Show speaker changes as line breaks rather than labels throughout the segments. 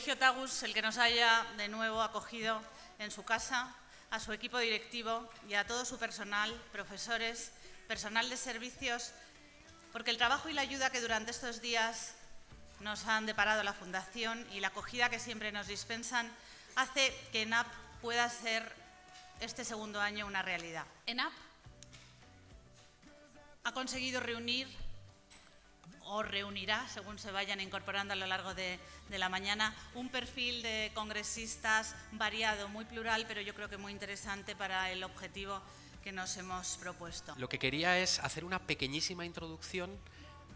Colegio Tagus el que nos haya de nuevo acogido en su casa, a su equipo directivo y a todo su personal, profesores, personal de servicios, porque el trabajo y la ayuda que durante estos días nos han deparado la Fundación y la acogida que siempre nos dispensan hace que ENAP pueda ser este segundo año una realidad. ENAP ha conseguido reunir o reunirá, según se vayan incorporando a lo largo de, la mañana, un perfil de congresistas variado, muy plural, pero yo creo que muy interesante para el objetivo que nos hemos propuesto.
Lo que quería es hacer una pequeñísima introducción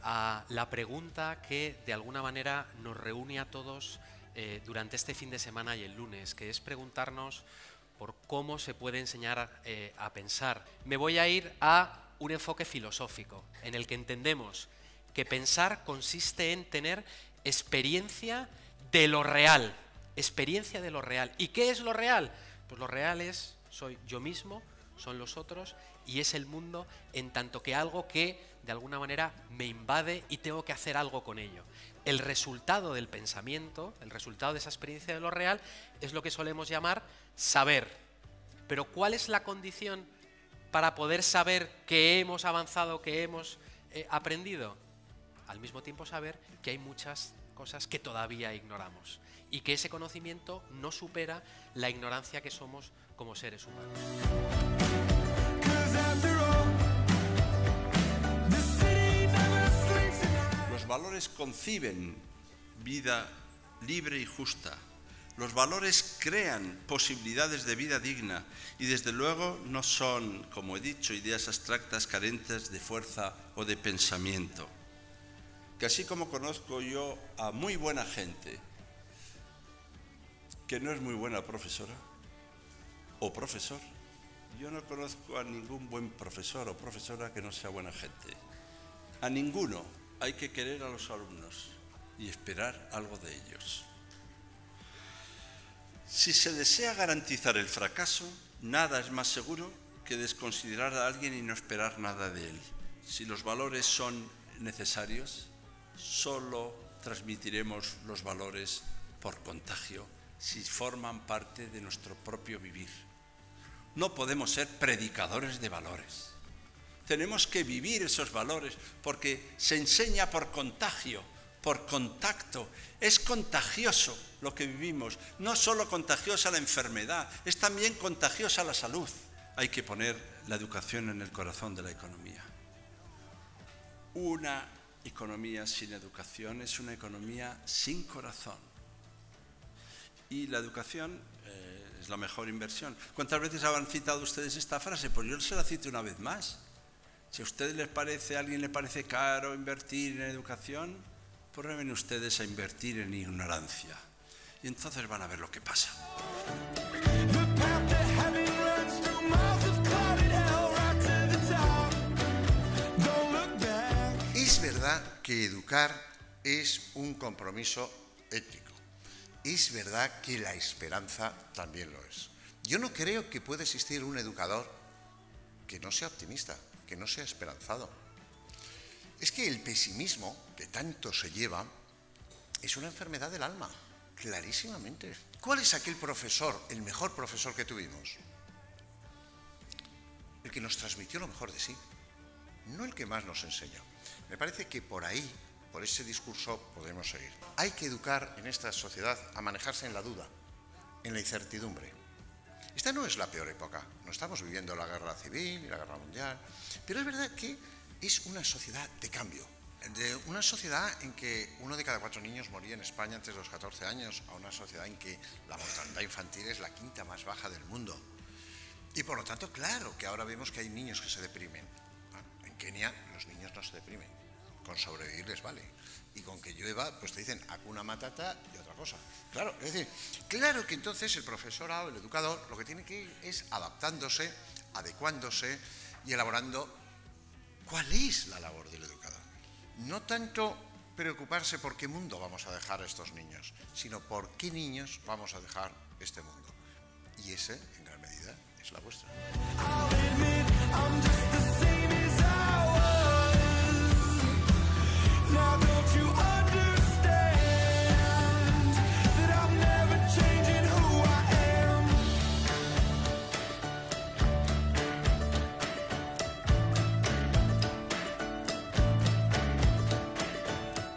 a la pregunta que de alguna manera nos reúne a todos eh, durante este fin de semana y el lunes, que es preguntarnos por cómo se puede enseñar eh, a pensar. Me voy a ir a un enfoque filosófico, en el que entendemos que pensar consiste en tener experiencia de lo real, experiencia de lo real. ¿Y qué es lo real? Pues lo real es, soy yo mismo, son los otros y es el mundo en tanto que algo que de alguna manera me invade y tengo que hacer algo con ello. El resultado del pensamiento, el resultado de esa experiencia de lo real, es lo que solemos llamar saber. Pero ¿cuál es la condición para poder saber que hemos avanzado, que hemos eh, aprendido? Al mismo tiempo saber que hay muchas cosas que todavía ignoramos y que ese conocimiento no supera la ignorancia que somos como seres humanos.
Los valores conciben vida libre y justa. Los valores crean posibilidades de vida digna y desde luego no son, como he dicho, ideas abstractas carentes de fuerza o de pensamiento. Que así como conozco yo a muy buena gente, que no es muy buena profesora o profesor, yo no conozco a ningún buen profesor o profesora que no sea buena gente. A ninguno hay que querer a los alumnos y esperar algo de ellos. Si se desea garantizar el fracaso, nada es más seguro que desconsiderar a alguien y no esperar nada de él. Si los valores son necesarios, solo transmitiremos los valores por contagio si forman parte de nuestro propio vivir. No podemos ser predicadores de valores. Tenemos que vivir esos valores porque se enseña por contagio, por contacto. Es contagioso lo que vivimos. No solo contagiosa la enfermedad, es también contagiosa la salud. Hay que poner la educación en el corazón de la economía. Una economía sin educación es una economía sin corazón. Y la educación eh, es la mejor inversión. ¿Cuántas veces habrán citado ustedes esta frase? Pues yo se la cito una vez más. Si a ustedes les parece, a alguien le parece caro invertir en educación, prueben ustedes a invertir en ignorancia. Y entonces van a ver lo que pasa.
Que educar es un compromiso ético. Es verdad que la esperanza también lo es. Yo no creo que pueda existir un educador que no sea optimista, que no sea esperanzado. Es que el pesimismo que tanto se lleva es una enfermedad del alma, clarísimamente. ¿Cuál es aquel profesor, el mejor profesor que tuvimos? El que nos transmitió lo mejor de sí, no el que más nos enseñó. Me parece que por ahí, por ese discurso, podemos seguir. Hay que educar en esta sociedad a manejarse en la duda, en la incertidumbre. Esta no es la peor época, no estamos viviendo la guerra civil la guerra mundial, pero es verdad que es una sociedad de cambio, de una sociedad en que uno de cada cuatro niños moría en España antes de los 14 años, a una sociedad en que la mortalidad infantil es la quinta más baja del mundo. Y por lo tanto, claro que ahora vemos que hay niños que se deprimen. En Kenia los niños no se deprimen, con sobrevivir les vale. Y con que llueva, pues te dicen una matata y otra cosa. Claro, es decir, claro que entonces el profesorado, el educador, lo que tiene que ir es adaptándose, adecuándose y elaborando cuál es la labor del educador. No tanto preocuparse por qué mundo vamos a dejar a estos niños, sino por qué niños vamos a dejar este mundo. Y ese, en gran medida, es la vuestra.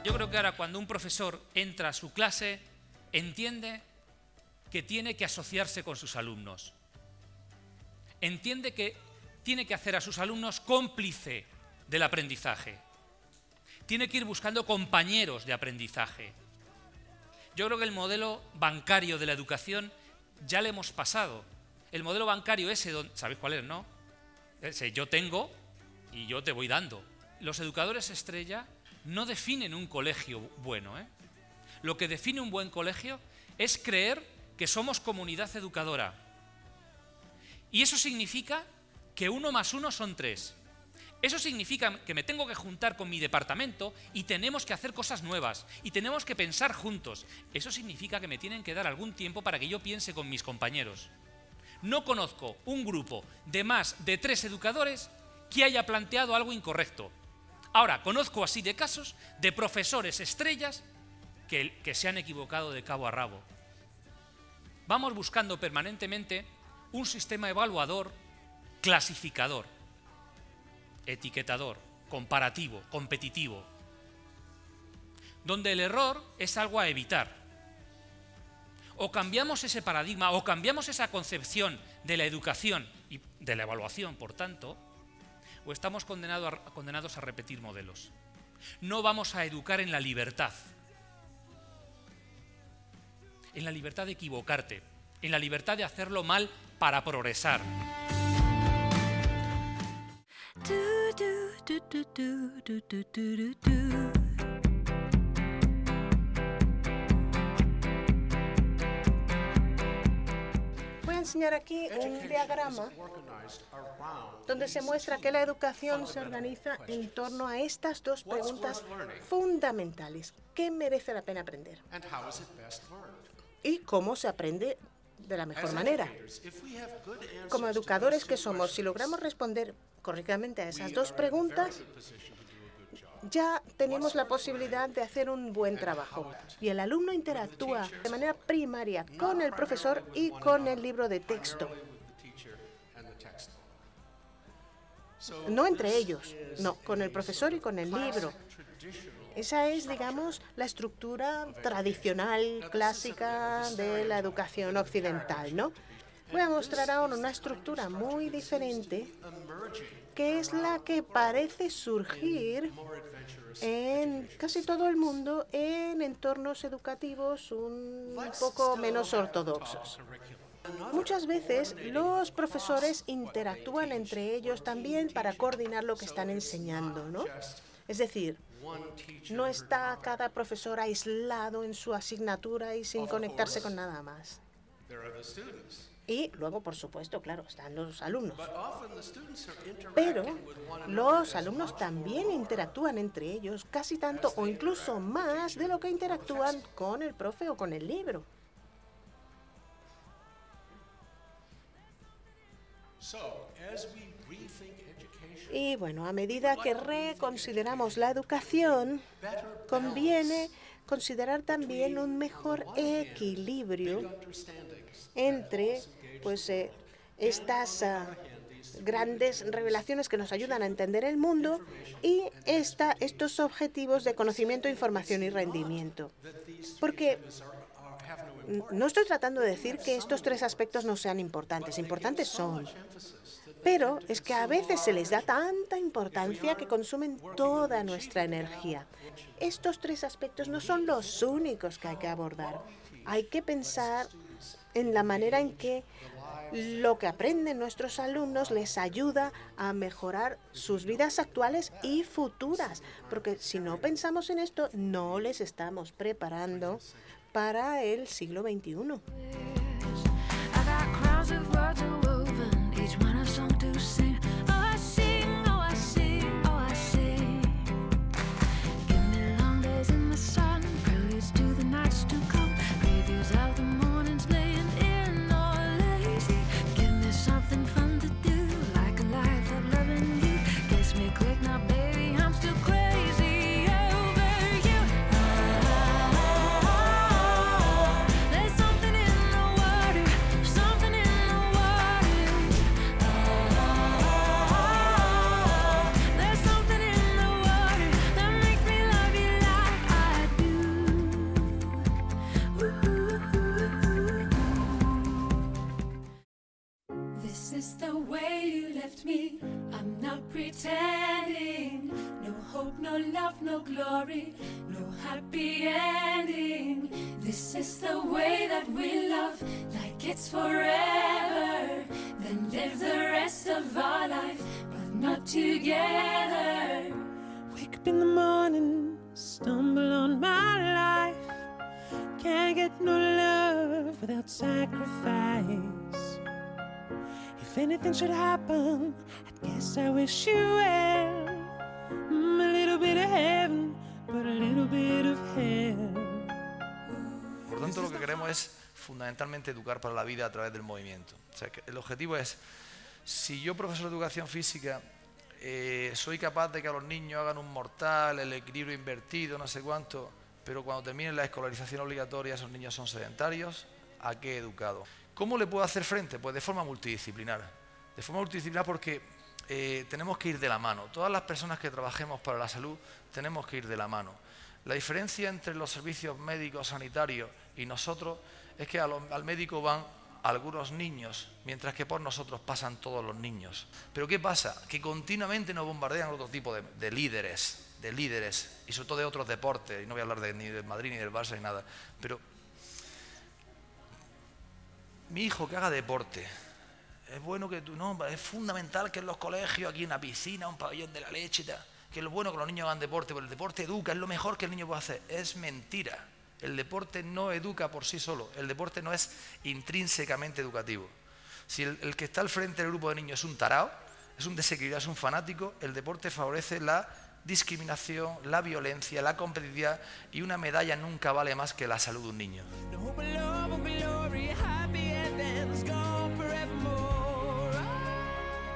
Yo creo que ahora cuando un profesor entra a su clase, entiende que tiene que asociarse con sus alumnos. Entiende que tiene que hacer a sus alumnos cómplice del aprendizaje. Tiene que ir buscando compañeros de aprendizaje. Yo creo que el modelo bancario de la educación ya le hemos pasado. El modelo bancario ese, ¿sabéis cuál es, no? Ese yo tengo y yo te voy dando. Los educadores estrella no definen un colegio bueno. ¿eh? Lo que define un buen colegio es creer que somos comunidad educadora. Y eso significa que uno más uno son tres. Eso significa que me tengo que juntar con mi departamento y tenemos que hacer cosas nuevas y tenemos que pensar juntos. Eso significa que me tienen que dar algún tiempo para que yo piense con mis compañeros. No conozco un grupo de más de tres educadores que haya planteado algo incorrecto. Ahora, conozco así de casos de profesores estrellas que, que se han equivocado de cabo a rabo. Vamos buscando permanentemente un sistema evaluador clasificador, etiquetador, comparativo, competitivo, donde el error es algo a evitar. O cambiamos ese paradigma, o cambiamos esa concepción de la educación y de la evaluación, por tanto, o estamos condenados a repetir modelos. No vamos a educar en la libertad, en la libertad de equivocarte, en la libertad de hacerlo mal para progresar.
Voy a enseñar aquí un diagrama donde se muestra que la educación se organiza en torno a estas dos preguntas fundamentales. ¿Qué merece la pena aprender? ¿Y cómo se aprende de la mejor manera? Como educadores que somos, si logramos responder correctamente a esas dos preguntas, ya tenemos la posibilidad de hacer un buen trabajo. Y el alumno interactúa de manera primaria con el profesor y con el libro de texto. No entre ellos, no, con el profesor y con el libro. Esa es, digamos, la estructura tradicional, clásica de la educación occidental, ¿no? Voy a mostrar ahora una estructura muy diferente, que es la que parece surgir en casi todo el mundo en entornos educativos un poco menos ortodoxos. Muchas veces los profesores interactúan entre ellos también para coordinar lo que están enseñando, ¿no? Es decir, no está cada profesor aislado en su asignatura y sin conectarse con nada más. Y luego, por supuesto, claro, están los alumnos. Pero los alumnos también interactúan entre ellos casi tanto o incluso más de lo que interactúan con el profe o con el libro. Y bueno, a medida que reconsideramos la educación, conviene considerar también un mejor equilibrio entre pues, eh, estas ah, grandes revelaciones que nos ayudan a entender el mundo y esta, estos objetivos de conocimiento, información y rendimiento. Porque no estoy tratando de decir que estos tres aspectos no sean importantes. Importantes son. Pero es que a veces se les da tanta importancia que consumen toda nuestra energía. Estos tres aspectos no son los únicos que hay que abordar. Hay que pensar en la manera en que lo que aprenden nuestros alumnos les ayuda a mejorar sus vidas actuales y futuras, porque si no pensamos en esto, no les estamos preparando para el siglo XXI.
Glory, no happy ending. This is the way that we love, like it's forever. Then live the rest of our life, but not together.
Wake up in the morning, stumble on my life. Can't get no love without sacrifice. If anything should happen, I guess I wish you well. Mm, a little bit of heaven,
fundamentalmente educar para la vida a través del movimiento. El objetivo es, si yo, profesor de educación física, eh, soy capaz de que a los niños hagan un mortal, el equilibrio invertido, no sé cuánto, pero cuando termine la escolarización obligatoria esos niños son sedentarios, ¿a qué he educado? ¿Cómo le puedo hacer frente? Pues de forma multidisciplinar. De forma multidisciplinar porque eh, tenemos que ir de la mano. Todas las personas que trabajemos para la salud tenemos que ir de la mano. La diferencia entre los servicios médicos, sanitarios y nosotros es que al médico van algunos niños, mientras que por nosotros pasan todos los niños. Pero ¿qué pasa? Que continuamente nos bombardean otro tipo de, de líderes, de líderes, y sobre todo de otros deportes, y no voy a hablar de, ni del Madrid ni del Barça ni nada, pero mi hijo que haga deporte, es bueno que tú, no, es fundamental que en los colegios, aquí en la piscina, un pabellón de la leche y tal, que es bueno que los niños hagan deporte, porque el deporte educa, es lo mejor que el niño puede hacer. Es mentira. El deporte no educa por sí solo, el deporte no es intrínsecamente educativo. Si el, que está al frente del grupo de niños es un tarao, es un desequilibrado, es un fanático, el deporte favorece la discriminación, la violencia, la competitividad y una medalla nunca vale más que la salud de un niño.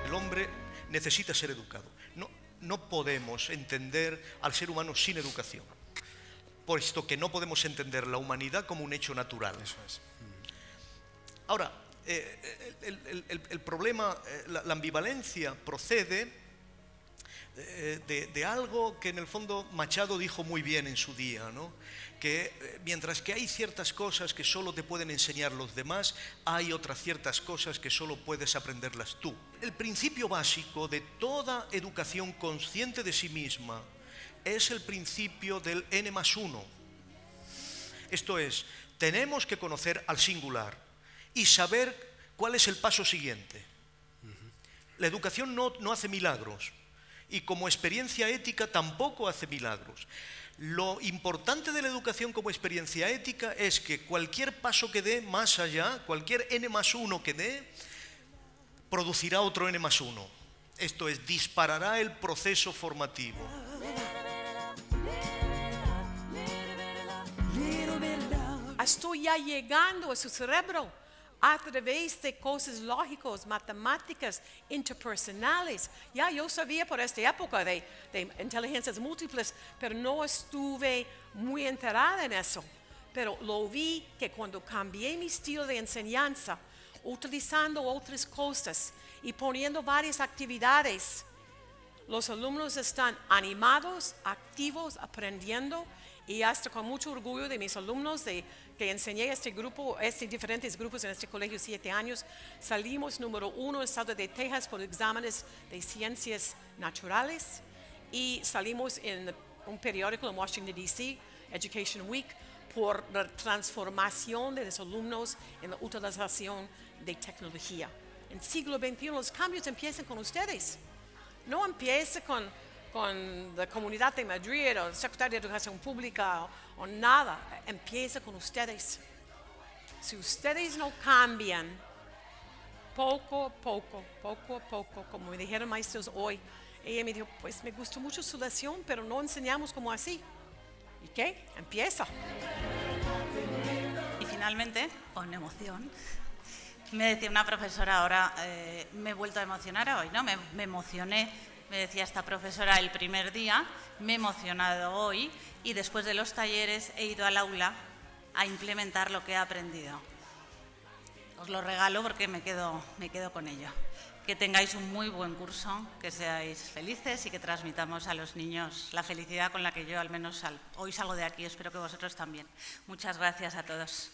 El hombre necesita ser educado. No, no podemos entender al ser humano sin educación, puesto que no podemos entender la humanidad como un hecho natural. Ahora, eh, el, el- el- el problema, eh, la, la ambivalencia procede eh, de, de algo que en el fondo Machado dijo muy bien en su día, ¿no? que eh, mientras que hay ciertas cosas que solo te pueden enseñar los demás, hay otras ciertas cosas que solo puedes aprenderlas tú. El principio básico de toda educación consciente de sí misma es el principio del n más 1. Esto es, tenemos que conocer al singular y saber cuál es el paso siguiente. La educación no, no hace milagros y como experiencia ética tampoco hace milagros. Lo importante de la educación como experiencia ética es que cualquier paso que dé más allá, cualquier n más 1 que dé, producirá otro n más 1. Esto es, disparará el proceso formativo.
Estoy ya llegando a su cerebro a través de cosas lógicas, matemáticas, interpersonales. Ya yo sabía por esta época de, de inteligencias múltiples, pero no estuve muy enterada en eso. Pero lo vi que cuando cambié mi estilo de enseñanza, utilizando otras cosas y poniendo varias actividades, los alumnos están animados, activos, aprendiendo y hasta con mucho orgullo de mis alumnos de que enseñé este grupo, este diferentes grupos en este colegio siete años, salimos número uno en el estado de Texas por exámenes de ciencias naturales y salimos en un periódico en Washington D.C., Education Week, por la transformación de los alumnos en la utilización de tecnología. En siglo XXI los cambios empiezan con ustedes. No empieza con, con la comunidad de Madrid o el secretario de Educación Pública o, o nada. Empieza con ustedes. Si ustedes no cambian, poco a poco, poco a poco, como me dijeron maestros hoy, ella me dijo, pues me gustó mucho su lección, pero no enseñamos como así. ¿Y qué? Empieza.
Y finalmente, con emoción, me decía una profesora ahora, eh, me he vuelto a emocionar hoy, ¿no? Me, me emocioné, me decía esta profesora el primer día, me he emocionado hoy y después de los talleres he ido al aula a implementar lo que he aprendido. Os lo regalo porque me quedo, me quedo con ello. Que tengáis un muy buen curso, que seáis felices y que transmitamos a los niños la felicidad con la que yo al menos sal- hoy salgo de aquí. Espero que vosotros también. Muchas gracias a todos.